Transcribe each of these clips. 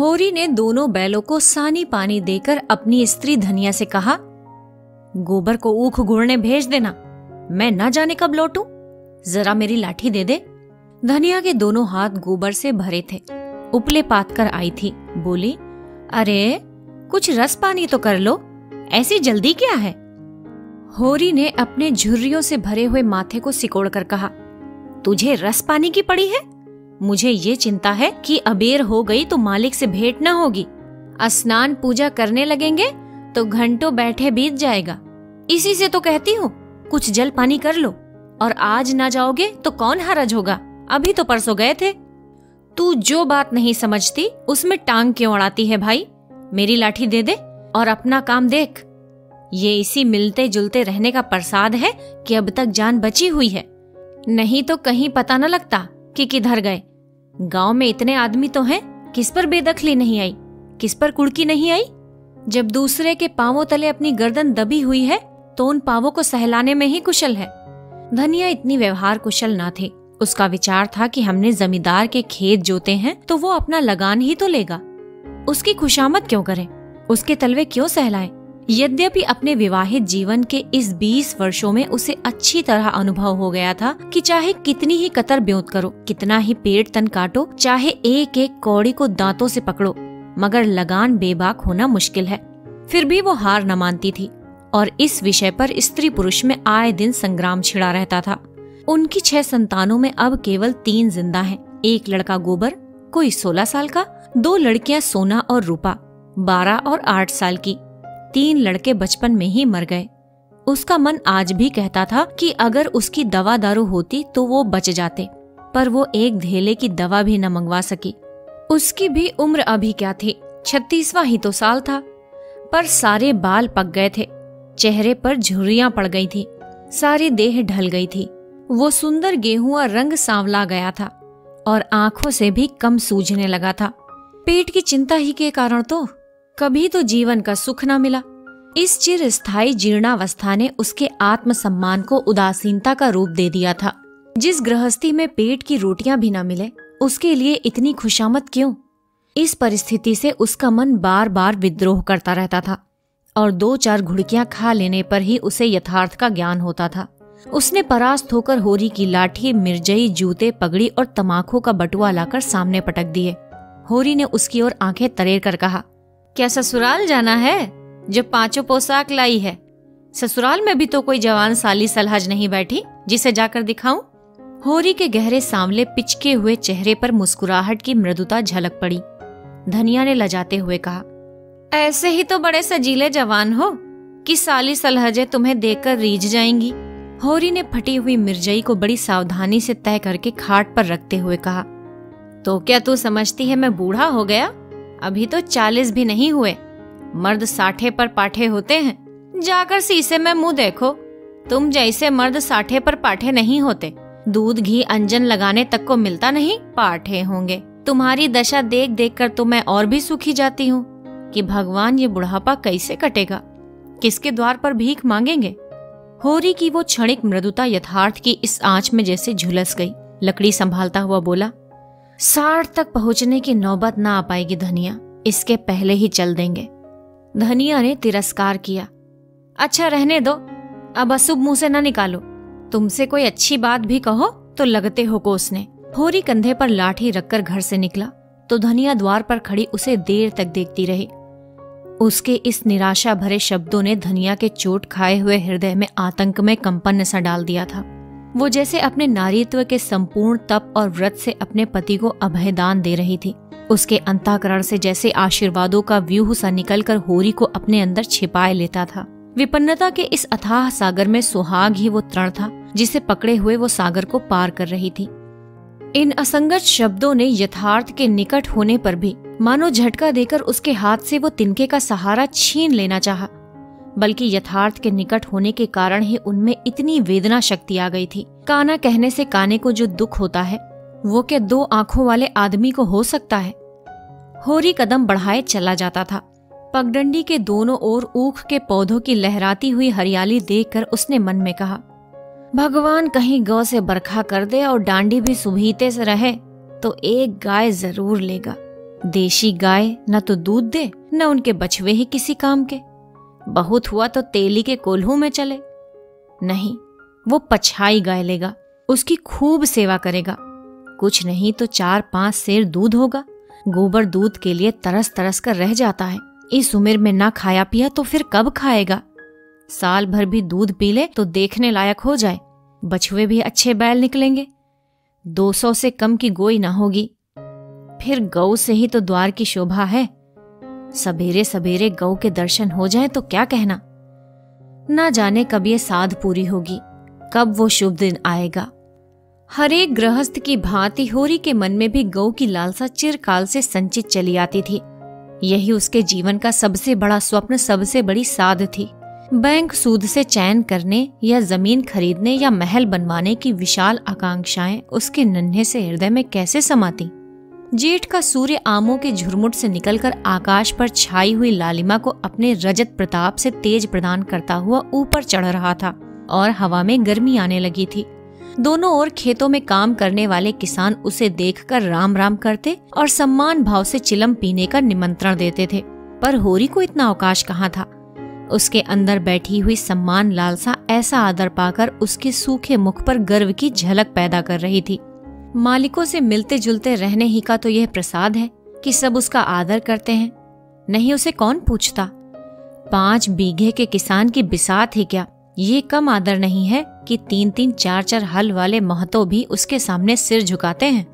होरी ने दोनों बैलों को सानी पानी देकर अपनी स्त्री धनिया से कहा, गोबर को ऊख गुड़ने भेज देना, मैं न जाने कब लौटू? जरा मेरी लाठी दे दे। धनिया के दोनों हाथ गोबर से भरे थे। उपले पात कर आई थी, बोली, अरे, कुछ रस पानी तो कर लो, ऐसी जल्दी क्या है? होरी ने अपने झुर्रियों से भरे हुए माथे को सिकोड़ कर कहा, तुझे रस पानी की पड़ी है? मुझे ये चिंता है कि अबेर हो गई तो मालिक से भेंट न होगी। स्नान पूजा करने लगेंगे तो घंटों बैठे बीत जाएगा। इसी से तो कहती हूँ, कुछ जल पानी कर लो। और आज ना जाओगे तो कौन हरज होगा? अभी तो परसों गए थे। तू जो बात नहीं समझती, उसमें टांग क्यों अड़ाती है भाई? मेरी लाठी दे दे और अपना काम देख। ये इसी मिलते जुलते रहने का प्रसाद है कि अब तक जान बची हुई है। नहीं तो कहीं पता न लगता कि किधर गए। गाँव में इतने आदमी तो हैं, किस पर बेदखली नहीं आई? किस पर कुड़की नहीं आई? जब दूसरे के पावों तले अपनी गर्दन दबी हुई है तो उन पावों को सहलाने में ही कुशल है। धनिया इतनी व्यवहार कुशल ना थी। उसका विचार था कि हमने जमींदार के खेत जोते हैं तो वो अपना लगान ही तो लेगा। उसकी खुशामद क्यों करें? उसके तलवे क्यों सहलाएँ? यद्यपि अपने विवाहित जीवन के इस 20 वर्षों में उसे अच्छी तरह अनुभव हो गया था कि चाहे कितनी ही कतर ब्योत करो, कितना ही पेड़ तन काटो, चाहे एक एक कौड़ी को दांतों से पकड़ो, मगर लगान बेबाक होना मुश्किल है फिर भी वो हार न मानती थी और इस विषय पर स्त्री पुरुष में आए दिन संग्राम छिड़ा रहता था उनकी छह संतानों में अब केवल तीन ज़िंदा हैं। एक लड़का गोबर, कोई सोलह साल का, दो लड़कियाँ सोना और रूपा, बारह और आठ साल की तीन लड़के बचपन में ही मर गए। उसका मन आज भी कहता था कि अगर उसकी दवा दारू होती तो वो बच जाते, पर वो एक धेले की दवा भी न मंगवा सकी। उसकी भी उम्र अभी क्या थी? छत्तीसवा ही तो साल था। पर सारे बाल पक गए थे। चेहरे पर झुर्रियाँ पड़ गई थी। सारी देह ढल गई थी। वो सुंदर गेहुआ रंग सांवला गया था और आँखों से भी कम सूझने लगा था। पेट की चिंता ही के कारण तो? कभी तो जीवन का सुख न मिला। इस चिर स्थायी जीर्णावस्था ने उसके आत्मसम्मान को उदासीनता का रूप दे दिया था। जिस गृहस्थी में पेट की रोटियाँ भी न मिले, उसके लिए इतनी खुशामद क्यों? इस परिस्थिति से उसका मन बार बार विद्रोह करता रहता था और दो चार घुड़कियाँ खा लेने पर ही उसे यथार्थ का ज्ञान होता था। उसने परास्त होकर होरी की लाठी, मिर्जई, जूते पगड़ी और तमाखू का बटुआ लाकर सामने पटक दिए। होरी ने उसकी ओर आँखें तरेर कर कहा क्या ससुराल जाना है जो पाँचों पोशाक लाई है? ससुराल में भी तो कोई जवान साली सलहज नहीं बैठी, जिसे जाकर दिखाऊँ? होरी के गहरे सांवले पिचके हुए चेहरे पर मुस्कुराहट की मृदुता झलक पड़ी। धनिया ने लजाते हुए कहा, ऐसे ही तो बड़े सजीले जवान हो, कि साली सलहजे तुम्हें देखकर रीझ जाएँगी। होरी ने फटी हुई मिर्जई को बड़ी सावधानी से तय करके खाट पर रखते हुए कहा तो क्या तू समझती है मैं बूढ़ा हो गया? अभी तो चालीस भी नहीं हुए। मर्द साठे पर पाठे होते हैं। जाकर शीशे में मुँह देखो। तुम जैसे मर्द साठे पर पाठे नहीं होते। दूध, घी, अंजन लगाने तक को मिलता नहीं, पाठे होंगे। तुम्हारी दशा देख देख कर तो मैं और भी सुखी जाती हूँ कि भगवान ये बुढ़ापा कैसे कटेगा? किसके द्वार पर भीख मांगेंगे? होरी की वो क्षणिक मृदुता यथार्थ की इस आँच में जैसे झुलस गई। लकड़ी संभालता हुआ बोला साठ तक पहुँचने की नौबत ना आ पाएगी धनिया। इसके पहले ही चल देंगे। धनिया ने तिरस्कार किया। अच्छा रहने दो। अब अशुभ मुँह से न निकालो। तुमसे कोई अच्छी बात भी कहो तो लगते हो कोसने होरी कंधे पर लाठी रखकर घर से निकला तो धनिया द्वार पर खड़ी उसे देर तक देखती रही। उसके इस निराशा भरे शब्दों ने धनिया के चोट खाए हुए हृदय में आतंक में कंपन सा डाल दिया था। वो जैसे अपने नारीत्व के संपूर्ण तप और व्रत से अपने पति को अभयदान दे रही थी। उसके अंताकरण से जैसे आशीर्वादों का व्यूह सा निकलकर होरी को अपने अंदर छिपाए लेता था। विपन्नता के इस अथाह सागर में सुहाग ही वो तृण था, जिसे पकड़े हुए वो सागर को पार कर रही थी। इन असंगत शब्दों ने यथार्थ के निकट होने पर भी मानो झटका देकर उसके हाथ से वो तिनके का सहारा छीन लेना चाहा। बल्कि यथार्थ के निकट होने के कारण ही उनमें इतनी वेदना शक्ति आ गई थी। काना कहने से काने को जो दुख होता है, वो क्या दो आँखों वाले आदमी को हो सकता है? होरी कदम बढ़ाए चला जाता था। पगडंडी के दोनों ओर ऊख के पौधों की लहराती हुई हरियाली देखकर उसने मन में कहा, भगवान कहीं गौ से बरखा कर दे और डांडी भी सुभीते से रहे तो एक गाय ज़रूर लेगा। देशी गाय न तो दूध दे, न उनके बछवे ही किसी काम के। बहुत हुआ तो तेली के कोल्हू में चले। नहीं, वो पछाई गाय लेगा, उसकी खूब सेवा करेगा। कुछ नहीं तो चार पाँच शेर दूध होगा। गोबर दूध के लिए तरस तरस कर रह जाता है। इस उम्र में ना खाया पिया तो फिर कब खाएगा? साल भर भी दूध पी ले तो देखने लायक हो जाए। बछुए भी अच्छे बैल निकलेंगे। दो सौ से कम की गोई ना होगी। फिर गौ से ही तो द्वार की शोभा है। सवेरे सवेरे गौ के दर्शन हो जाए तो क्या कहना? ना जाने कब ये साध पूरी होगी, कब वो शुभ दिन आएगा। हरेक गृहस्थ की भांति होरी के मन में भी गौ की लालसा चिरकाल से संचित चली आती थी। यही उसके जीवन का सबसे बड़ा स्वप्न, सबसे बड़ी साध थी। बैंक सूद से चयन करने या ज़मीन खरीदने या महल बनवाने की विशाल आकांक्षाएँ उसके नन्हे से हृदय में कैसे समाती? जेठ का सूर्य आमों के झुरमुट से निकलकर आकाश पर छाई हुई लालिमा को अपने रजत प्रताप से तेज प्रदान करता हुआ ऊपर चढ़ रहा था और हवा में गर्मी आने लगी थी। दोनों ओर खेतों में काम करने वाले किसान उसे देखकर राम राम करते और सम्मान भाव से चिलम पीने का निमंत्रण देते थे। पर होरी को इतना अवकाश कहाँ था? उसके अंदर बैठी हुई सम्मान लालसा ऐसा आदर पाकर उसके सूखे मुख पर गर्व की झलक पैदा कर रही थी। मालिकों से मिलते जुलते रहने ही का तो यह प्रसाद है कि सब उसका आदर करते हैं। नहीं उसे कौन पूछता? पाँच बीघे के किसान की बिसात ही क्या? ये कम आदर नहीं है कि तीन तीन चार चार हल वाले महतो भी उसके सामने सिर झुकाते हैं।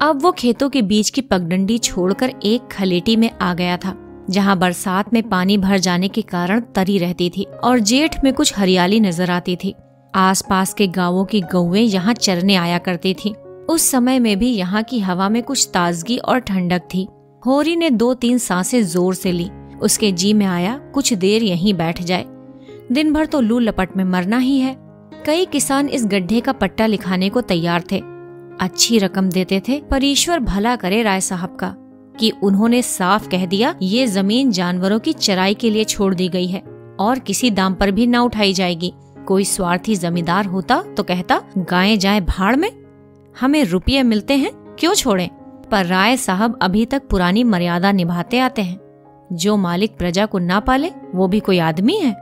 अब वो खेतों के बीच की पगडंडी छोड़कर एक खलेटी में आ गया था, जहाँ बरसात में पानी भर जाने के कारण तरी रहती थी और जेठ में कुछ हरियाली नज़र आती थी। आसपास के गाँवों की गौएँ यहाँ चरने आया करती थी। उस समय में भी यहाँ की हवा में कुछ ताजगी और ठंडक थी। होरी ने दो तीन साँसें ज़ोर से ली। उसके जी में आया, कुछ देर यहीं बैठ जाए। दिन भर तो लू लपट में मरना ही है। कई किसान इस गड्ढे का पट्टा लिखाने को तैयार थे। अच्छी रकम देते थे, पर ईश्वर भला करे राय साहब का, कि उन्होंने साफ़ कह दिया, ये ज़मीन जानवरों की चराई के लिए छोड़ दी गई है, और किसी दाम पर भी न उठाई जाएगी। कोई स्वार्थी जमींदार होता तो कहता, गायें जाए भाड़ में हमें रुपये मिलते हैं, क्यों छोड़ें? पर राय साहब अभी तक पुरानी मर्यादा निभाते आते हैं। जो मालिक प्रजा को ना पाले, वो भी कोई आदमी है।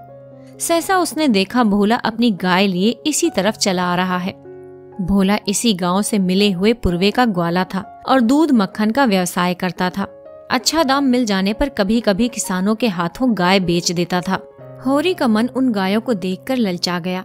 सहसा उसने देखा भोला अपनी गाय लिए इसी तरफ़ चला आ रहा है। भोला इसी गाँव से मिले हुए पूर्वे का ग्वाला था और दूध मक्खन का व्यवसाय करता था। अच्छा दाम मिल जाने पर कभी कभी किसानों के हाथों गाय बेच देता था। होरी का मन उन गायों को देखकर ललचा गया।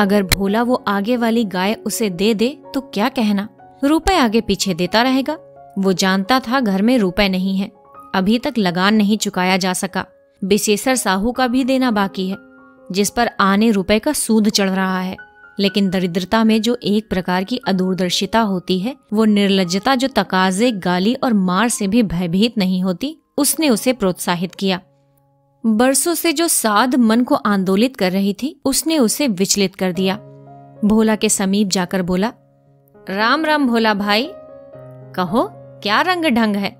अगर भोला वो आगे वाली गाय उसे दे दे तो क्या कहना? रुपए आगे पीछे देता रहेगा। वो जानता था घर में रुपए नहीं है। अभी तक लगान नहीं चुकाया जा सका। विशेषर साहू का भी देना बाकी है, जिस पर आने रुपए का सूद चढ़ रहा है। लेकिन दरिद्रता में जो एक प्रकार की अदूरदर्शिता होती है, वो निर्लजता जो तकाजे, गाली और मार से भी भयभीत नहीं होती, उसने उसे प्रोत्साहित किया। बरसों से जो साध मन को आंदोलित कर रही थी, उसने उसे विचलित कर दिया। भोला के समीप जाकर बोला, राम राम भोला भाई, कहो, क्या रंग ढंग है?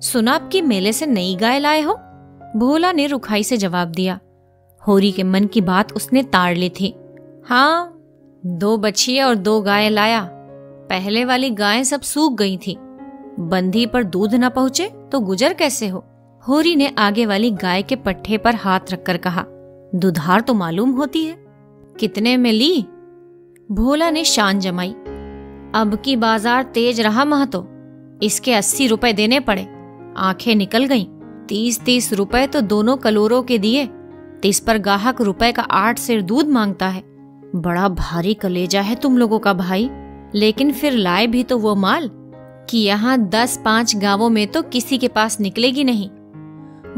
सुना आपकी मेले से नई गाय लाए हो? भोला ने रुखाई से जवाब दिया। होरी के मन की बात उसने ताड़ ली थी। हाँ दो बछिए और दो गाय लाया। पहले वाली गायें सब सूख गई थी। बंधी पर दूध न पहुँचे तो गुजर कैसे हो? होरी ने आगे वाली गाय के पट्टे पर हाथ रखकर कहा, दुधार तो मालूम होती है। कितने में ली? भोला ने शान जमाई, अब की बाज़ार तेज रहा महतो, इसके अस्सी रुपए देने पड़े, आँखें निकल गईं। तीस तीस रुपए तो दोनों कलोरों के दिए, तीस पर गाहक रुपए का आठ सिर दूध माँगता है। बड़ा भारी कलेजा है तुम लोगों का भाई, लेकिन फिर लाए भी तो वो माल, कि यहाँ दस पाँच गाँवों में तो किसी के पास निकलेगी नहीं।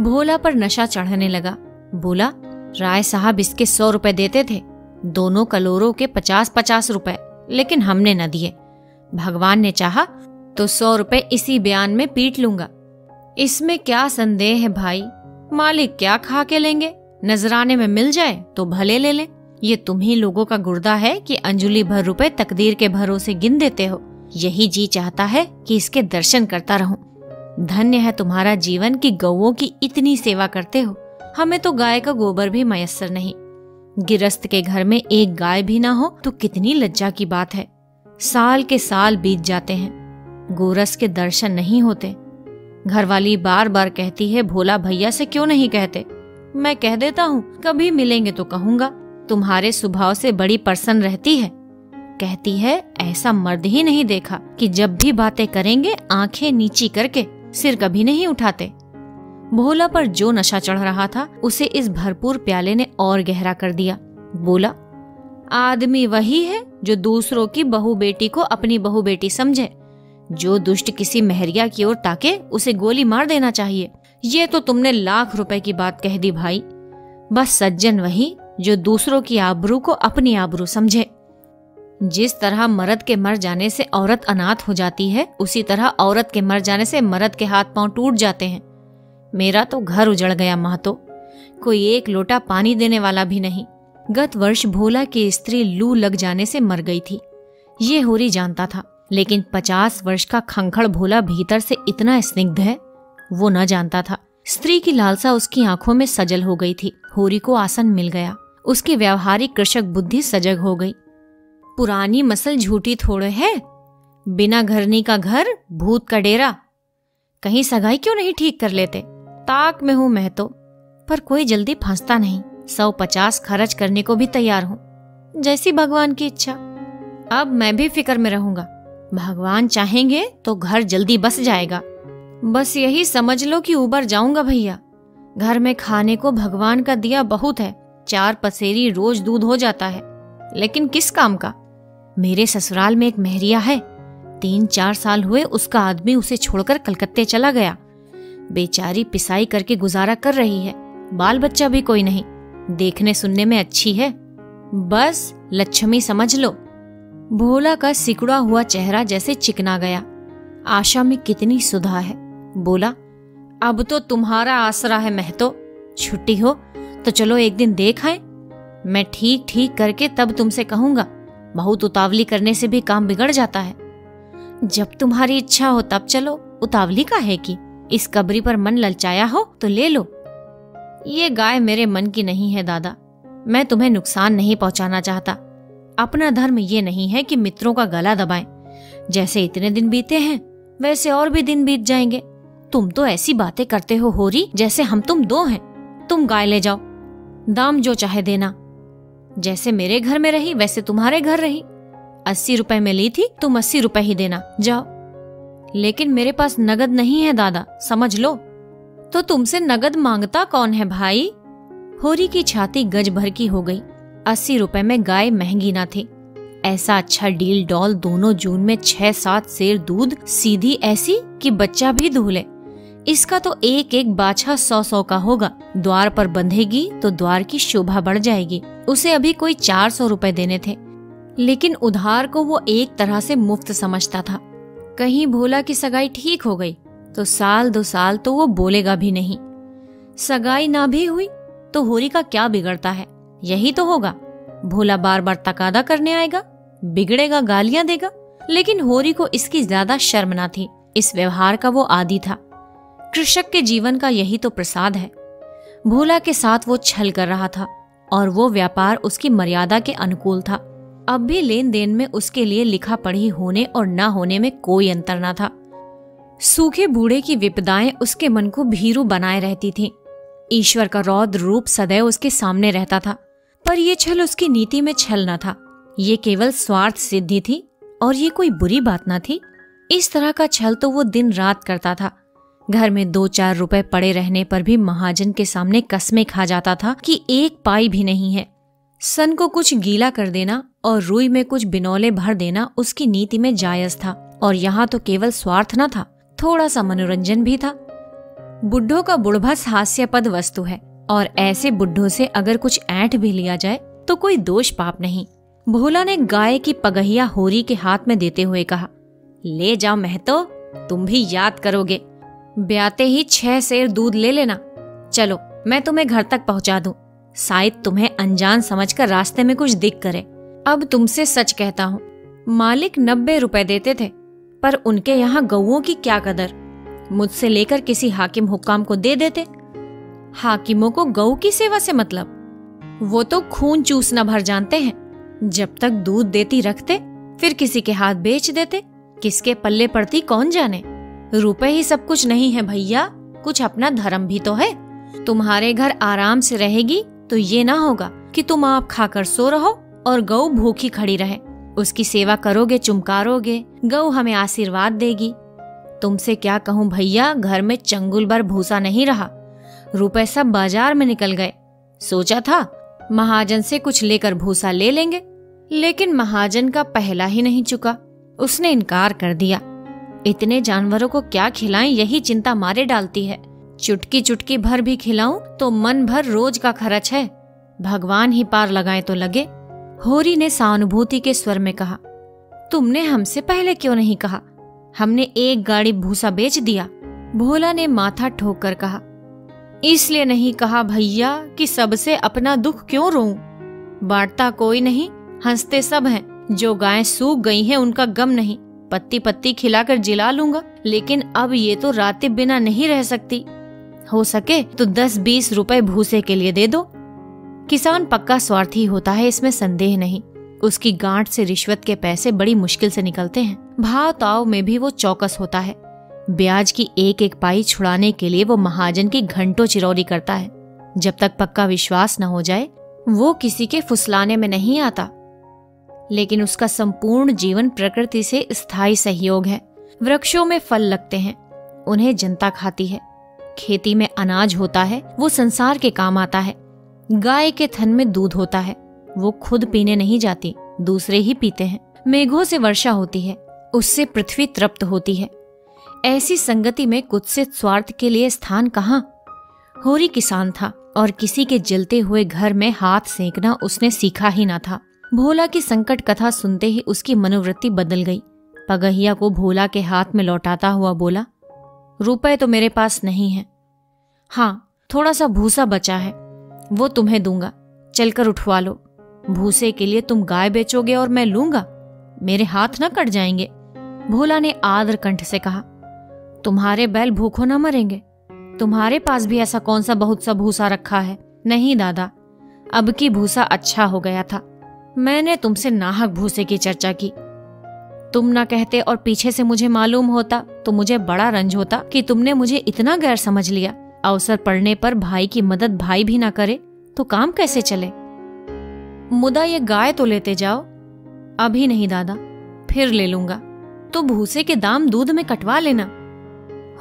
भोला पर नशा चढ़ने लगा। बोला, राय साहब इसके सौ रुपए देते थे। दोनों कलोरों के पचास पचास रुपए, लेकिन हमने न दिए। भगवान ने चाहा तो सौ रुपए इसी बयान में पीट लूँगा। इसमें क्या संदेह है भाई? मालिक क्या खा के लेंगे? नजराने में मिल जाए तो भले ले लें। ये तुम ही लोगों का गुर्दा है कि अंजुली भर रुपए तकदीर के भरोसे गिन देते हो। यही जी चाहता है कि इसके दर्शन करता रहूँ। धन्य है तुम्हारा जीवन की गौओं की इतनी सेवा करते हो। हमें तो गाय का गोबर भी मयसर नहीं। गिरस्त के घर में एक गाय भी ना हो तो कितनी लज्जा की बात है। साल के साल बीत जाते हैं। गोरस के दर्शन नहीं होते। घरवाली बार बार कहती है, भोला भैया से क्यों नहीं कहते? मैं कह देता हूँ, कभी मिलेंगे तो कहूँगा। तुम्हारे स्वभाव से बड़ी पर्सन रहती है। कहती है, ऐसा मर्द ही नहीं देखा कि जब भी बातें करेंगे, आँखें नीची करके सिर कभी नहीं उठाते। भोला पर जो नशा चढ़ रहा था, उसे इस भरपूर प्याले ने और गहरा कर दिया। बोला, आदमी वही है जो दूसरों की बहू बेटी को अपनी बहू बेटी समझे। जो दुष्ट किसी महरिया की ओर ताके, उसे गोली मार देना चाहिए। ये तो तुमने लाख रुपए की बात कह दी भाई। बस सज्जन वही, जो दूसरों की आबरू को अपनी आबरू समझे। जिस तरह मर्द के मर जाने से औरत अनाथ हो जाती है, उसी तरह औरत के मर जाने से मर्द के हाथ पाँव टूट जाते हैं। मेरा तो घर उजड़ गया महतो कोई एक लोटा पानी देने वाला भी नहीं। गत वर्ष भोला की स्त्री लू लग जाने से मर गई थी। ये होरी जानता था, लेकिन पचास वर्ष का खंखड़ भोला भीतर से इतना स्निग्ध है, वो न जानता था। स्त्री की लालसा उसकी आँखों में सजल हो गई थी। होरी को आसन मिल गया। उसकी व्यवहारिक कृषक बुद्धि सजग हो गई। पुरानी मसल झूठी थोड़े है। बिना घरनी का घर, भूत का डेरा। कहीं सगाई क्यों नहीं ठीक कर लेते? ताक में हूँ मैं तो। पर कोई जल्दी फंसता नहीं। सौ पचास खर्च करने को भी तैयार हूँ। जैसी भगवान की इच्छा। अब मैं भी फ़िक्र में रहूँगा। भगवान चाहेंगे तो घर जल्दी बस जाएगा। बस यही समझ लो कि उबर जाऊँगा भैया। घर में खाने को भगवान का दिया बहुत है। चार पसेरी रोज दूध हो जाता है। लेकिन किस काम का? मेरे ससुराल में एक महरिया है। तीन चार साल हुए उसका आदमी उसे छोड़कर कलकत्ते चला गया। बेचारी पिसाई करके गुजारा कर रही है। बाल बच्चा भी कोई नहीं। देखने सुनने में अच्छी है। बस लक्ष्मी समझ लो। भोला का सिकुड़ा हुआ चेहरा जैसे चिकना गया। आशा में कितनी सुधा है। बोला, अब तो तुम्हारा आसरा है महतो। छुट्टी हो तो चलो एक दिन देख आए। मैं ठीक ठीक करके तब तुमसे कहूँगा। बहुत उतावली करने से भी काम बिगड़ जाता है। जब तुम्हारी इच्छा हो तब चलो, उतावली का है कि इस कबरी पर मन ललचाया हो तो ले लो। ये गाय मेरे मन की नहीं है दादा। मैं तुम्हें नुकसान नहीं पहुंचाना चाहता। अपना धर्म ये नहीं है कि मित्रों का गला दबाएँ। जैसे इतने दिन बीते हैं, वैसे और भी दिन बीत जाएँगे। तुम तो ऐसी बातें करते हो होरी, जैसे हम तुम दो हैं। तुम गाय ले जाओ। दाम जो चाहे देना। जैसे मेरे घर में रही, वैसे तुम्हारे घर रही। अस्सी रुपए में ली थी, तुम अस्सी रुपए ही देना, जाओ। लेकिन मेरे पास नगद नहीं है, दादा, समझ लो। तो तुमसे नगद माँगता कौन है, भाई? होरी की छाती गज भर की हो गई। अस्सी रुपए में गाय महँगी ना थी। ऐसा अच्छा डील डॉल दोनों जून में छह सात सेर दूध सीधी ऐसी कि बच्चा भी धूले। इसका तो एक एक बाछा सौ सौ का होगा। द्वार पर बंधेगी तो द्वार की शोभा बढ़ जाएगी। उसे अभी कोई चार सौ रूपए देने थे। लेकिन उधार को वो एक तरह से मुफ़्त समझता था। कहीं भोला की सगाई ठीक हो गई तो साल दो साल तो वो बोलेगा भी नहीं। सगाई ना भी हुई तो होरी का क्या बिगड़ता है? यही तो होगा। भोला बार बार तकादा करने आएगा, बिगड़ेगा, गालियाँ देगा। लेकिन होरी को इसकी ज़्यादा शर्म ना थी। इस व्यवहार का वो आदि था। कृषक के जीवन का यही तो प्रसाद है। भोला के साथ वो छल कर रहा था और वो व्यापार उसकी मर्यादा के अनुकूल था। अब भी लेन देन में उसके लिए लिखा पढ़ी होने और न होने में कोई अंतर न था। सूखे बूढ़े की विपदाएँ उसके मन को भीरू बनाए रहती थीं। ईश्वर का रौद्र रूप सदैव उसके सामने रहता था। पर यह छल उसकी नीति में छल न था। ये केवल स्वार्थ सिद्धि थी और ये कोई बुरी बात न थी। इस तरह का छल तो वो दिन रात करता था। घर में दो चार रुपए पड़े रहने पर भी महाजन के सामने कसमे खा जाता था कि एक पाई भी नहीं है। सन को कुछ गीला कर देना और रुई में कुछ बिनौले भर देना उसकी नीति में जायज़ था और यहाँ तो केवल स्वार्थ न था थोड़ा सा मनोरंजन भी था। बुढ़ों का बुढ़भस हास्यपद वस्तु है और ऐसे बुढ़ों से अगर कुछ ऐंठ भी लिया जाए तो कोई दोष पाप नहीं। भोला ने गाय की पगहिया होरी के हाथ में देते हुए कहा, ले जाओ महतो, तुम भी याद करोगे। ब्याते ही छह सेर दूध ले लेना। चलो, मैं तुम्हें घर तक पहुँचा दूँ। शायद तुम्हें अनजान समझकर रास्ते में कुछ दिख करे। अब तुमसे सच कहता हूँ, मालिक नब्बे रुपए देते थे, पर उनके यहाँ गऊ की क्या कदर? मुझसे लेकर किसी हाकिम हुक्काम को दे देते? हाकिमों को गऊ की सेवा से मतलब? वो तो खून चूसना भर जानते हैं। जब तक दूध देती रखते, फिर किसी के हाथ बेच देते। किसके पल्ले पड़ती कौन जाने? रुपए ही सब कुछ नहीं है भैया, कुछ अपना धर्म भी तो है। तुम्हारे घर आराम से रहेगी तो ये ना होगा कि तुम आप खाकर सो रहो और गौ भूखी खड़ी रहे। उसकी सेवा करोगे, चुमकारोगे, गौ हमें आशीर्वाद देगी। तुमसे क्या कहूँ भैया, घर में चंगुल भर भूसा नहीं रहा। रुपए सब बाज़ार में निकल गए। सोचा था, महाजन से कुछ लेकर भूसा ले लेंगे, लेकिन महाजन का पहला ही नहीं चुका। उसने इनकार कर दिया। इतने जानवरों को क्या खिलाएँ, यही चिंता मारे डालती है। चुटकी चुटकी भर भी खिलाऊं तो मन भर रोज का खर्च है। भगवान ही पार लगाए तो लगे। होरी ने सहानुभूति के स्वर में कहा, तुमने हमसे पहले क्यों नहीं कहा? हमने एक गाड़ी भूसा बेच दिया। भोला ने माथा ठोक कर कहा, इसलिए नहीं कहा भैया कि सबसे अपना दुख क्यों रो बांटता कोई नहीं, हँसते सब हैं। जो गायें सूख गई हैं, उनका गम नहीं। पत्ती पत्ती खिलाकर जिला लूँगा, लेकिन अब ये तो रातें बिना नहीं रह सकती। हो सके तो दस बीस रुपए भूसे के लिए दे दो। किसान पक्का स्वार्थी होता है, इसमें संदेह नहीं। उसकी गांठ से रिश्वत के पैसे बड़ी मुश्किल से निकलते हैं। भाव ताव में भी वो चौकस होता है। ब्याज की एक एक पाई छुड़ाने के लिए वो महाजन की घंटों चिरौरी करता है। जब तक पक्का विश्वास न हो जाए, वो किसी के फुसलाने में नहीं आता। लेकिन उसका संपूर्ण जीवन प्रकृति से स्थायी सहयोग है। वृक्षों में फल लगते हैं, उन्हें जनता खाती है। खेती में अनाज होता है, वो संसार के काम आता है। गाय के थन में दूध होता है, वो खुद पीने नहीं जाती, दूसरे ही पीते हैं। मेघों से वर्षा होती है, उससे पृथ्वी तृप्त होती है। ऐसी संगति में कुत्सित स्वार्थ के लिए स्थान कहाँ? होरी किसान था और किसी के जलते हुए घर में हाथ सेकना उसने सीखा ही ना था। भोला की संकट कथा सुनते ही उसकी मनोवृत्ति बदल गई। पगहिया को भोला के हाथ में लौटाता हुआ बोला, रुपए तो मेरे पास नहीं है। हाँ थोड़ा सा भूसा बचा है, वो तुम्हें दूँगा। चलकर उठवा लो। भूसे के लिए तुम गाय बेचोगे और मैं लूँगा। मेरे हाथ न कट जाएँगे। भोला ने आदर कंठ से कहा, तुम्हारे बैल भूखों न मरेंगे। तुम्हारे पास भी ऐसा कौन सा बहुत सा भूसा रखा है? नहीं, दादा। अब की भूसा अच्छा हो गया था। मैंने तुमसे नाहक भूसे की चर्चा की। तुम ना कहते और पीछे से मुझे मालूम होता तो मुझे बड़ा रंज होता कि तुमने मुझे इतना गैर समझ लिया। अवसर पड़ने पर भाई की मदद भाई भी ना करे तो काम कैसे चले? मुदा ये गाय तो लेते जाओ। अभी नहीं दादा, फिर ले लूँगा। तो भूसे के दाम दूध में कटवा लेना।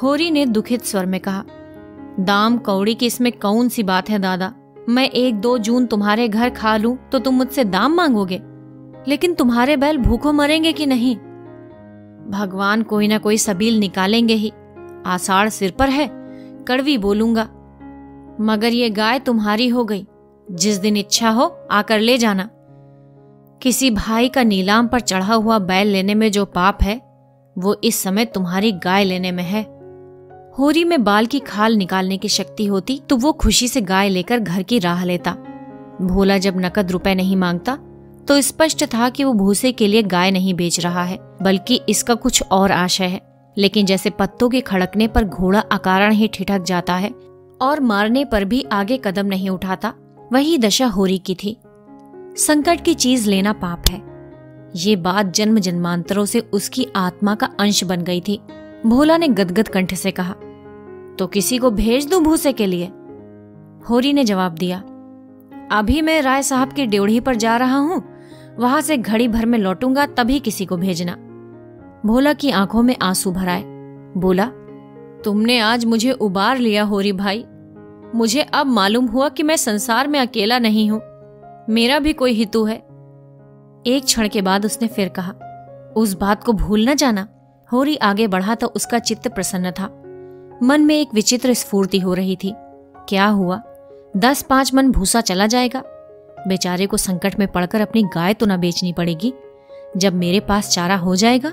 होरी ने दुखित स्वर में कहा, दाम कौड़ी की इसमें कौन सी बात है दादा? मैं एक दो जून तुम्हारे घर खा लूँ तो तुम मुझसे दाम मांगोगे। लेकिन तुम्हारे बैल भूखों मरेंगे कि नहीं? भगवान कोई ना कोई सबील निकालेंगे ही। आषाढ़ सिर पर है, कड़वी बोलूँगा। मगर ये गाय तुम्हारी हो गई। जिस दिन इच्छा हो, आकर ले जाना। किसी भाई का नीलाम पर चढ़ा हुआ बैल लेने में जो पाप है, वो इस समय तुम्हारी गाय लेने में है। होरी में बाल की खाल निकालने की शक्ति होती तो वो खुशी से गाय लेकर घर की राह लेता। भोला जब नकद रुपए नहीं माँगता तो स्पष्ट था कि वो भूसे के लिए गाय नहीं बेच रहा है, बल्कि इसका कुछ और आशय है। लेकिन जैसे पत्तों के खड़कने पर घोड़ा अकारण ही ठिठक जाता है, और मारने पर भी आगे कदम नहीं उठाता, वही दशा होरी की थी। संकट की चीज़ लेना पाप है। ये बात जन्म जन्मांतरों से उसकी आत्मा का अंश बन गई थी। भोला ने गदगद कंठ से कहा तो किसी को भेज दू भूसे के लिए? होरी ने जवाब दिया, अभी मैं राय साहब की ड्योढ़ी पर जा रहा हूँ, वहाँ से घड़ी भर में लौटूँगा, तभी किसी को भेजना। भोला की आँखों में आँसू भराए, बोला, तुमने आज मुझे उबार लिया होरी भाई। मुझे अब मालूम हुआ कि मैं संसार में अकेला नहीं हूँ, मेरा भी कोई हितु है। एक क्षण के बाद उसने फिर कहा, उस बात को भूल न जाना। होरी आगे बढ़ा तो उसका चित्त प्रसन्न था। मन में एक विचित्र स्फूर्ति हो रही थी। क्या हुआ? दस पाँच मन भूसा चला जाएगा। बेचारे को संकट में पड़कर अपनी गाय तो न बेचनी पड़ेगी। जब मेरे पास चारा हो जाएगा,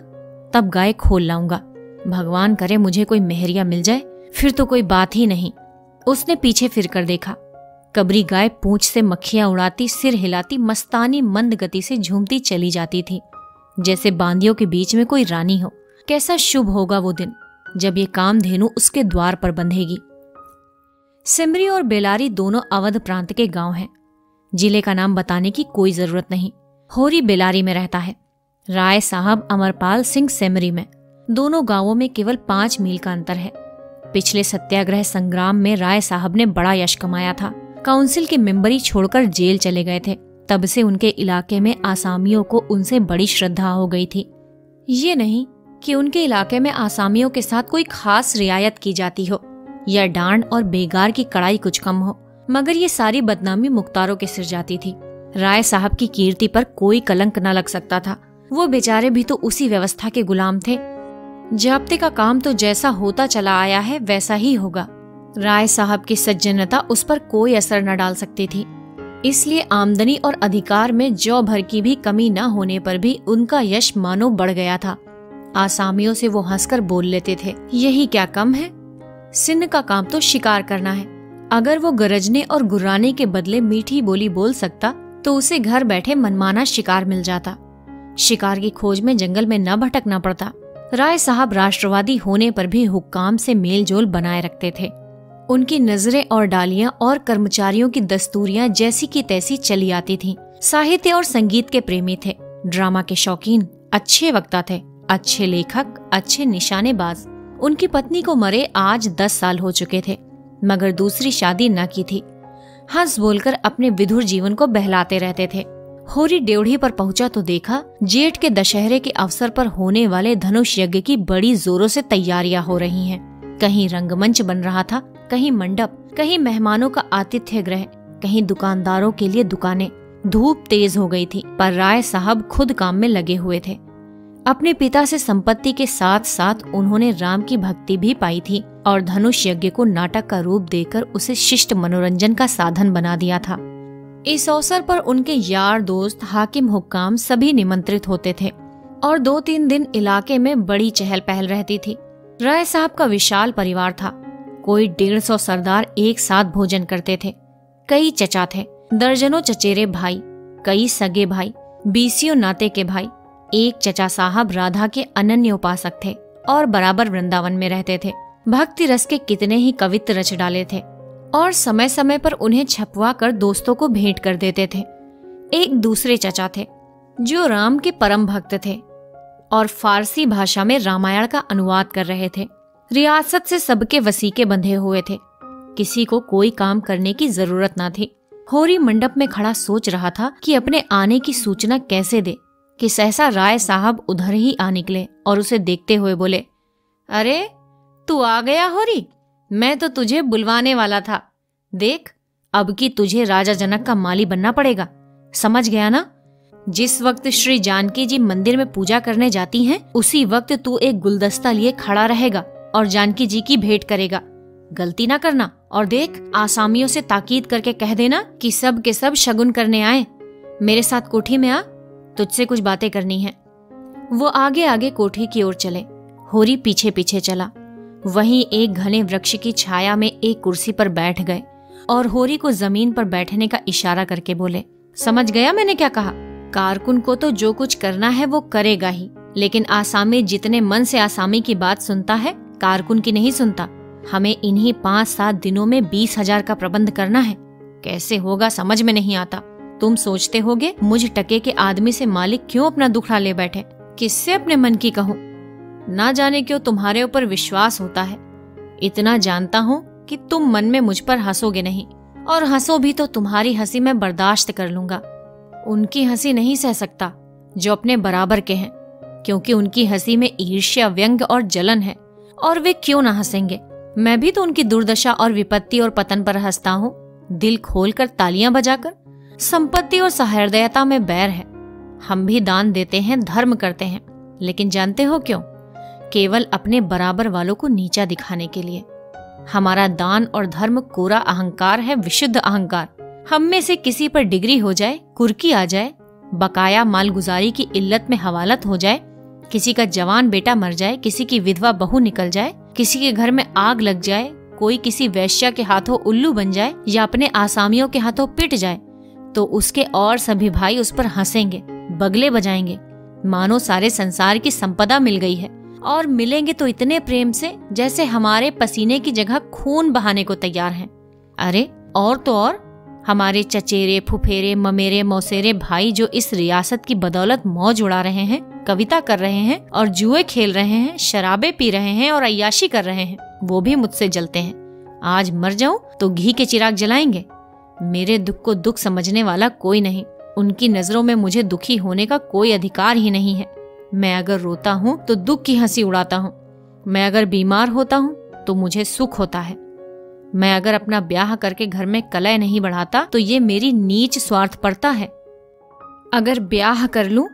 तब गाय खोल लाऊँगा। भगवान करे मुझे कोई मेहरिया मिल जाए, फिर तो कोई बात ही नहीं। उसने पीछे फिर कर देखा। कबरी गाय पूंछ से मक्खियाँ उड़ाती, सिर हिलाती, मस्तानी मंद गति से झूमती चली जाती थी। जैसे बांदियों के बीच में कोई रानी हो। कैसा शुभ होगा वो दिन, जब ये काम धेनु उसके द्वार पर बंधेगी। सिमरी और बेलारी दोनों अवध प्रांत के गाँव हैं। ज़िले का नाम बताने की कोई ज़रूरत नहीं। होरी बेलारी में रहता है। राय साहब अमरपाल सिंह सेमरी में। दोनों गाँवों में केवल पाँच मील का अंतर है। पिछले सत्याग्रह संग्राम में राय साहब ने बड़ा यश कमाया था। काउंसिल के मेंबरी छोड़कर जेल चले गए थे। तब से उनके इलाके में आसामियों को उनसे बड़ी श्रद्धा हो गई थी। ये नहीं कि उनके इलाके में आसामियों के साथ कोई खास रियायत की जाती हो, या डांड और बेगार की कड़ाई कुछ कम हो। मगर ये सारी बदनामी मुख्तारों के सिर जाती थी। राय साहब की कीर्ति पर कोई कलंक न लग सकता था। वो बेचारे भी तो उसी व्यवस्था के गुलाम थे। जाप्ते का काम तो जैसा होता चला आया है, वैसा ही होगा। राय साहब की सज्जनता उस पर कोई असर न डाल सकती थी। इसलिए आमदनी और अधिकार में जौ भर की भी कमी न होने पर भी उनका यश मानो बढ़ गया था। आसामियों से वो हंसकर बोल लेते थे, यही क्या कम है? सिन्न का काम तो शिकार करना है। अगर वो गरजने और गुर्राने के बदले मीठी बोली बोल सकता तो उसे घर बैठे मनमाना शिकार मिल जाता। शिकार की खोज में जंगल में न भटकना पड़ता। राय साहब राष्ट्रवादी होने पर भी हुक्काम से मेल जोल बनाए रखते थे। उनकी नज़रें और डालियाँ और कर्मचारियों की दस्तूरियाँ जैसी की तैसी चली आती थीं। साहित्य और संगीत के प्रेमी थे। ड्रामा के शौकीन, अच्छे वक्ता थे। अच्छे लेखक, अच्छे निशानेबाज, उनकी पत्नी को मरे आज दस साल हो चुके थे, मगर दूसरी शादी न की थी। हंस बोलकर अपने विधुर जीवन को बहलाते रहते थे। होरी डेवढ़ी पर पहुँचा तो देखा, जेठ के दशहरे के अवसर पर होने वाले धनुष यज्ञ की बड़ी जोरों से तैयारियाँ हो रही हैं। कहीं रंगमंच बन रहा था, कहीं मंडप, कहीं मेहमानों का आतिथ्य ग्रह, कहीं दुकानदारों के लिए दुकानें। धूप तेज हो गई थी, पर राय साहब खुद काम में लगे हुए थे। अपने पिता से संपत्ति के साथ साथ उन्होंने राम की भक्ति भी पाई थी और धनुष यज्ञ को नाटक का रूप देकर उसे शिष्ट मनोरंजन का साधन बना दिया था। इस अवसर पर उनके यार दोस्त हाकिम हुक्काम सभी निमंत्रित होते थे और दो तीन दिन इलाके में बड़ी चहल पहल रहती थी। राय साहब का विशाल परिवार था। कोई डेढ़ सौ सरदार एक साथ भोजन करते थे। कई चचा थे, दर्जनों चचेरे भाई, कई सगे भाई, बीसियों नाते के भाई एक चचा साहब राधा के अनन्य उपासक थे और बराबर वृंदावन में रहते थे। भक्ति रस के कितने ही कवित्र रच डाले थे और समय समय पर उन्हें छपवा कर दोस्तों को भेंट कर देते थे। एक दूसरे चचा थे, जो राम के परम भक्त थे और फारसी भाषा में रामायण का अनुवाद कर रहे थे। रियासत से सबके वसीके बंधे हुए थे। किसी को कोई काम करने की ज़रूरत न थी। होरी मंडप में खड़ा सोच रहा था कि अपने आने की सूचना कैसे दे। कि सहसा राय साहब उधर ही आ निकले और उसे देखते हुए बोले अरे तू आ गया होरी? मैं तो तुझे बुलवाने वाला था। देख अब की तुझे राजा जनक का माली बनना पड़ेगा। समझ गया ना? जिस वक्त श्री जानकी जी मंदिर में पूजा करने जाती हैं, उसी वक्त तू एक गुलदस्ता लिए खड़ा रहेगा और जानकी जी की भेंट करेगा। गलती ना करना और देख आसामियों से ताकीद करके कह देना कि सब के सब शगुन करने आए। मेरे साथ कोठी में आ तुझसे कुछ बातें करनी है। वो आगे आगे कोठी की ओर चले। होरी पीछे पीछे चला। वहीं एक घने वृक्ष की छाया में एक कुर्सी पर बैठ गए और होरी को ज़मीन पर बैठने का इशारा करके बोले, समझ गया मैंने क्या कहा? कारकुन को तो जो कुछ करना है वो करेगा ही। लेकिन आसामी जितने मन से आसामी की बात सुनता है, कारकुन की नहीं सुनता। हमें इन्हीं पाँच सात दिनों में बीस हज़ार का प्रबंध करना है। कैसे होगा समझ में नहीं आता। तुम सोचते होगे, मुझ टके के आदमी से मालिक क्यों अपना दुखड़ा ले बैठे? किससे अपने मन की कहूँ? ना जाने क्यों तुम्हारे ऊपर विश्वास होता है। इतना जानता हूँ कि तुम मन में मुझ पर हंसोगे नहीं, और हंसो भी तो तुम्हारी हँसी मैं बर्दाश्त कर लूँगा। उनकी हँसी नहीं सह सकता, जो अपने बराबर के हैं, क्योंकि उनकी हँसी में ईर्ष्या, व्यंग और जलन है, और वे क्यों ना हंसेंगे? मैं भी तो उनकी दुर्दशा और विपत्ति और पतन पर हंसता हूँ। दिल खोल खोलकर तालियाँ बजाकर संपत्ति और सहृदयता में बैर है। हम भी दान देते हैं, धर्म करते हैं। लेकिन जानते हो क्यों? केवल अपने बराबर वालों को नीचा दिखाने के लिए। हमारा दान और धर्म कोरा अहंकार है, विशुद्ध अहंकार। हम में से किसी पर डिग्री हो जाए, कुर्की आ जाए, बकाया मालगुजारी की इल्लत में हवालत हो जाए, किसी का जवान बेटा मर जाए, किसी की विधवा बहू निकल जाए, किसी के घर में आग लग जाए, कोई किसी वैश्या के हाथों उल्लू बन जाए या अपने आसामियों के हाथों पिट जाए तो उसके और सभी भाई उस पर हंसेंगे, बगले बजाएँगे। मानो सारे संसार की संपदा मिल गई है। और मिलेंगे तो इतने प्रेम से जैसे हमारे पसीने की जगह खून बहाने को तैयार हैं। अरे, और तो और? हमारे चचेरे, फुफेरे, ममेरे, मौसेरे भाई जो इस रियासत की बदौलत मौज उड़ा रहे हैं, कविता कर रहे हैं और जुए खेल रहे हैं, शराबे पी रहे हैं और अयाशी कर रहे हैं, वो भी मुझसे जलते हैं। आज मर जाऊँ तो घी के चिराग जलाएँगे? मेरे दुख को दुख समझने वाला कोई नहीं। उनकी नज़रों में मुझे दुखी होने का कोई अधिकार ही नहीं है। मैं अगर रोता हूँ तो दुख की हँसी उड़ाता हूँ। मैं अगर बीमार होता हूँ तो मुझे सुख होता है। मैं अगर अपना ब्याह करके घर में कलय नहीं बढ़ाता तो ये मेरी नीच स्वार्थ पड़ता है। अगर ब्याह कर लूँ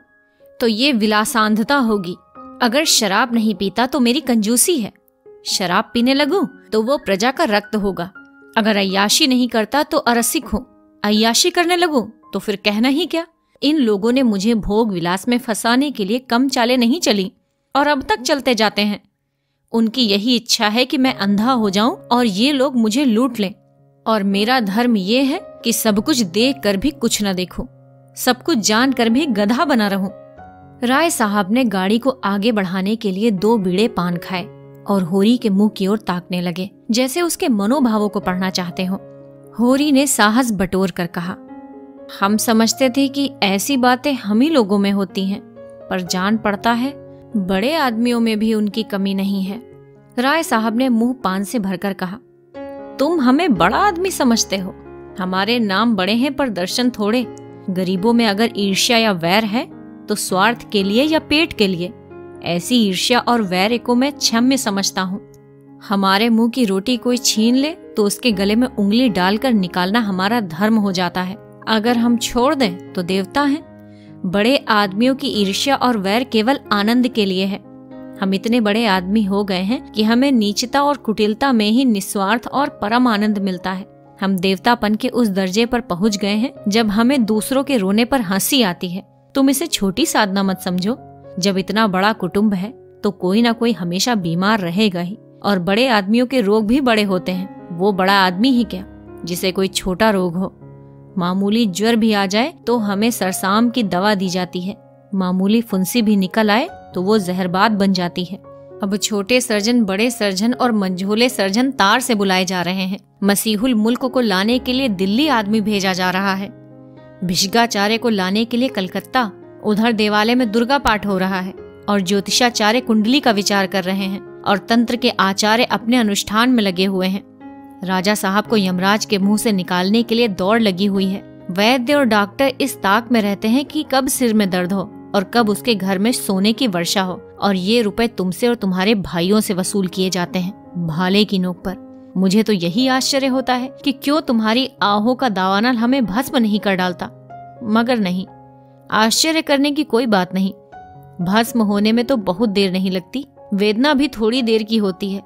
तो ये विलासांधता होगी। अगर शराब नहीं पीता तो मेरी कंजूसी है। शराब पीने लगूं तो वो प्रजा का रक्त होगा। अगर अयाशी नहीं करता तो अरसिक हूँ। अयाशी करने लगूं तो फिर कहना ही क्या? इन लोगों ने मुझे भोग विलास में फंसाने के लिए कम चाले नहीं चली, और अब तक चलते जाते हैं। उनकी यही इच्छा है कि मैं अंधा हो जाऊँ और ये लोग मुझे लूट लें। और मेरा धर्म ये है कि सब कुछ देख कर भी कुछ न देखूँ। सब कुछ जान कर भी गधा बना रहूँ। राय साहब ने गाड़ी को आगे बढ़ाने के लिए दो बीड़े पान खाए और होरी के मुँह की ओर ताकने लगे। जैसे उसके मनोभावों को पढ़ना चाहते हो। होरी ने साहस बटोर कर कहा, हम समझते थे कि ऐसी बातें हम ही लोगों में होती हैं, पर जान पड़ता है, बड़े आदमियों में भी उनकी कमी नहीं है। राय साहब ने मुँह पान से भरकर कहा, तुम हमें बड़ा आदमी समझते हो। हमारे नाम बड़े हैं, पर दर्शन थोड़े। गरीबों में अगर ईर्ष्या या वैर है तो स्वार्थ के लिए या पेट के लिए। ऐसी ईर्ष्या और वैर को मैं क्षम्य समझता हूँ। हमारे मुँह की रोटी कोई छीन ले तो उसके गले में उंगली डालकर निकालना हमारा धर्म हो जाता है। अगर हम छोड़ दें तो देवता हैं। बड़े आदमियों की ईर्ष्या और वैर केवल आनंद के लिए है। हम इतने बड़े आदमी हो गए हैं कि हमें नीचता और कुटिलता में ही निस्वार्थ और परम आनंद मिलता है। हम देवतापन के उस दर्जे पर पहुँच गए हैं, जब हमें दूसरों के रोने पर हँसी आती है। तुम इसे छोटी साधना मत समझो। जब इतना बड़ा कुटुंब है तो कोई ना कोई हमेशा बीमार रहेगा ही। और बड़े आदमियों के रोग भी बड़े होते हैं। वो बड़ा आदमी ही क्या, जिसे कोई छोटा रोग हो? मामूली ज्वर भी आ जाए तो हमें सरसाम की दवा दी जाती है। मामूली फुंसी भी निकल आए तो वो जहरबाद बन जाती है। अब छोटे सर्जन, बड़े सर्जन और मंझोले सर्जन तार से बुलाए जा रहे हैं। मसीहुल मुल्क को लाने के लिए दिल्ली आदमी भेजा जा रहा है। भिषगाचार्य को लाने के लिए कलकत्ता, उधर देवालय में दुर्गा पाठ हो रहा है और ज्योतिषाचार्य कुंडली का विचार कर रहे हैं। और तंत्र के आचार्य अपने अनुष्ठान में लगे हुए हैं। राजा साहब को यमराज के मुँह से निकालने के लिए दौड़ लगी हुई है। वैद्य और डॉक्टर इस ताक में रहते हैं कि कब सिर में दर्द हो और कब उसके घर में सोने की वर्षा हो और ये रुपए तुमसे और तुम्हारे भाइयों से वसूल किए जाते हैं, भाले की नोक पर। मुझे तो यही आश्चर्य होता है कि क्यों तुम्हारी आहों का दावानल हमें भस्म नहीं कर डालता। मगर नहीं, आश्चर्य करने की कोई बात नहीं। भस्म होने में तो बहुत देर नहीं लगती। वेदना भी थोड़ी देर की होती है।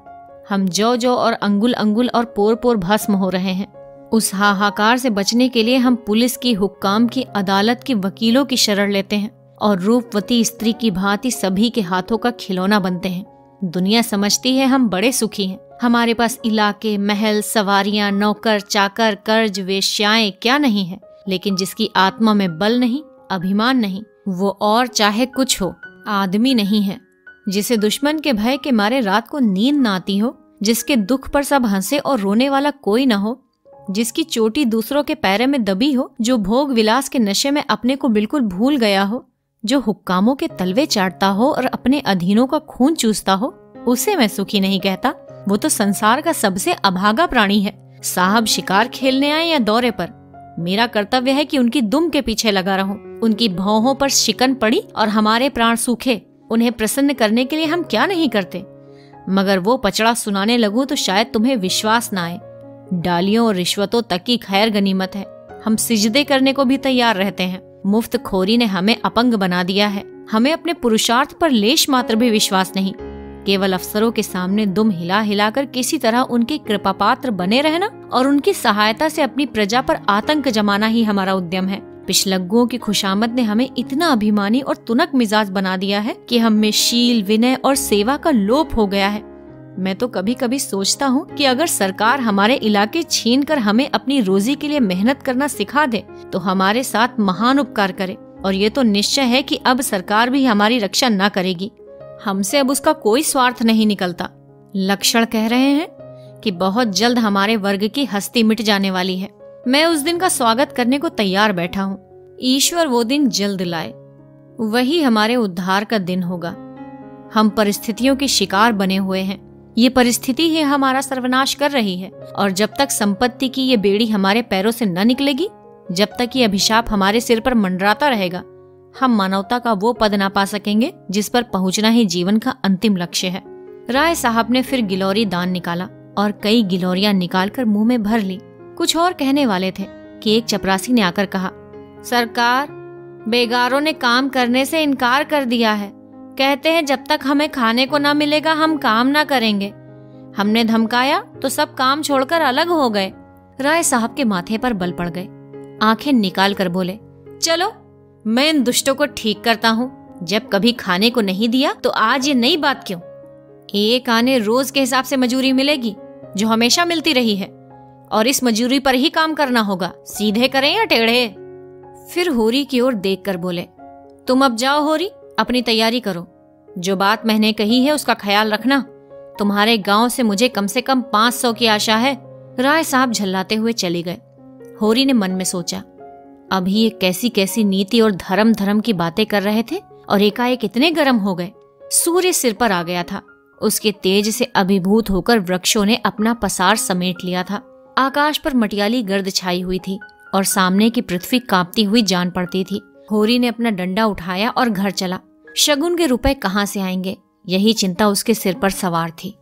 हम जो जो और अंगुल अंगुल और पोर पोर भस्म हो रहे हैं। उस हाहाकार से बचने के लिए हम पुलिस की हुक्काम की, अदालत के वकीलों की शरण लेते हैं और रूपवती स्त्री की भांति सभी के हाथों का खिलौना बनते हैं। दुनिया समझती है हम बड़े सुखी हैं। हमारे पास इलाके, महल, सवारियाँ, नौकर, चाकर, कर्ज, वेश्याएँ क्या नहीं है? लेकिन जिसकी आत्मा में बल नहीं, अभिमान नहीं, वो और चाहे कुछ हो, आदमी नहीं है। जिसे दुश्मन के भय के मारे रात को नींद न आती हो, जिसके दुख पर सब हंसे और रोने वाला कोई न हो, जिसकी चोटी दूसरों के पैरे में दबी हो, जो भोग विलास के नशे में अपने को बिल्कुल भूल गया हो, जो हुक्कामों के तलवे चाटता हो और अपने अधीनों का खून चूसता हो, उसे मैं सुखी नहीं कहता। वो तो संसार का सबसे अभागा प्राणी है। साहब शिकार खेलने आए या दौरे पर? मेरा कर्तव्य है कि उनकी दुम के पीछे लगा रहूँ, उनकी भौहों पर शिकन पड़ी और हमारे प्राण सूखे। उन्हें प्रसन्न करने के लिए हम क्या नहीं करते? मगर वो पचड़ा सुनाने लगूं तो शायद तुम्हें विश्वास न आए। डालियों और रिश्वतों तक की खैर गनीमत है। हम सिजदे करने को भी तैयार रहते हैं। मुफ़्त खोरी ने हमें अपंग बना दिया है। हमें अपने पुरुषार्थ पर लेश मात्र भी विश्वास नहीं। केवल अफसरों के सामने दुम हिला हिलाकर किसी तरह उनके कृपा पात्र बने रहना और उनकी सहायता से अपनी प्रजा पर आतंक जमाना ही हमारा उद्यम है। पिछलग्गुओं की खुशामद ने हमें इतना अभिमानी और तुनक मिजाज बना दिया है कि हम में शील, विनय और सेवा का लोप हो गया है। मैं तो कभी कभी सोचता हूँ कि अगर सरकार हमारे इलाके छीन कर हमें अपनी रोजी के लिए मेहनत करना सिखा दे तो हमारे साथ महान उपकार करे। और ये तो निश्चय है कि अब सरकार भी हमारी रक्षा न करेगी। हमसे अब उसका कोई स्वार्थ नहीं निकलता। लक्षण कह रहे हैं कि बहुत जल्द हमारे वर्ग की हस्ती मिट जाने वाली है। मैं उस दिन का स्वागत करने को तैयार बैठा हूँ। ईश्वर वो दिन जल्द लाए। वही हमारे उद्धार का दिन होगा। हम परिस्थितियों के शिकार बने हुए हैं। ये परिस्थिति ही हमारा सर्वनाश कर रही है। और जब तक संपत्ति की ये बेड़ी हमारे पैरों से न निकलेगी, जब तक ये अभिशाप हमारे सिर पर मंडराता रहेगा, हम मानवता का वो पद ना पा सकेंगे जिस पर पहुँचना ही जीवन का अंतिम लक्ष्य है। राय साहब ने फिर गिलौरी दान निकाला और कई गिलौरियाँ निकालकर मुँह में भर ली। कुछ और कहने वाले थे कि एक चपरासी ने आकर कहा, सरकार, बेगारों ने काम करने से इनकार कर दिया है। कहते हैं, जब तक हमें खाने को ना मिलेगा, हम काम ना करेंगे। हमने धमकाया तो सब काम छोड़कर अलग हो गए। राय साहब के माथे पर बल पड़ गए। आँखें निकाल कर बोले, चलो, मैं इन दुष्टों को ठीक करता हूँ। जब कभी खाने को नहीं दिया तो आज ये नई बात क्यों? एक आने रोज के हिसाब से मजूरी मिलेगी, जो हमेशा मिलती रही है। और इस मजूरी पर ही काम करना होगा। सीधे करें या टेढ़े? फिर होरी की ओर देखकर बोले, तुम अब जाओ होरी, अपनी तैयारी करो। जो बात मैंने कही है उसका ख्याल रखना। तुम्हारे गाँव से मुझे कम से कम पाँच सौ की आशा है। राय साहब झल्लाते हुए चले गए। होरी ने मन में सोचा अभी ये कैसी कैसी नीति और धर्म धर्म की बातें कर रहे थे और एकाएक इतने गर्म हो गए। सूर्य सिर पर आ गया था। उसके तेज से अभिभूत होकर वृक्षों ने अपना पसार समेट लिया था। आकाश पर मटियाली गर्द छाई हुई थी और सामने की पृथ्वी कांपती हुई जान पड़ती थी। होरी ने अपना डंडा उठाया और घर चला। शगुन के रुपए कहाँ से आएँगे? यही चिंता उसके सिर पर सवार थी।